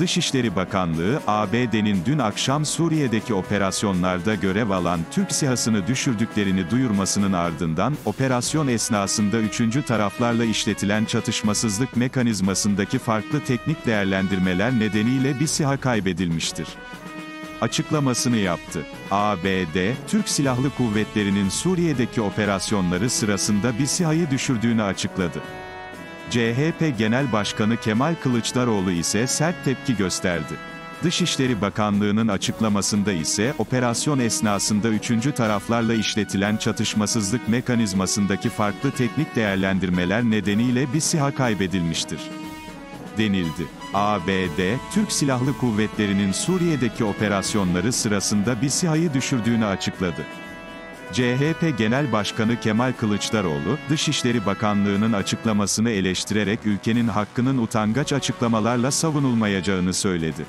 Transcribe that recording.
Dışişleri Bakanlığı, ABD'nin dün akşam Suriye'deki operasyonlarda görev alan Türk SİHA'sını düşürdüklerini duyurmasının ardından, operasyon esnasında üçüncü taraflarla işletilen çatışmasızlık mekanizmasındaki farklı teknik değerlendirmeler nedeniyle bir SİHA kaybedilmiştir açıklamasını yaptı. ABD, Türk Silahlı Kuvvetleri'nin Suriye'deki operasyonları sırasında bir SİHA'yı düşürdüğünü açıkladı. CHP Genel Başkanı Kemal Kılıçdaroğlu ise sert tepki gösterdi. Dışişleri Bakanlığı'nın açıklamasında ise operasyon esnasında üçüncü taraflarla işletilen çatışmasızlık mekanizmasındaki farklı teknik değerlendirmeler nedeniyle bir SİHA kaybedilmiştir denildi. ABD, Türk Silahlı Kuvvetleri'nin Suriye'deki operasyonları sırasında bir SİHA'yı düşürdüğünü açıkladı. CHP Genel Başkanı Kemal Kılıçdaroğlu, Dışişleri Bakanlığı'nın açıklamasını eleştirerek ülkenin hakkının utangaç açıklamalarla savunulmayacağını söyledi.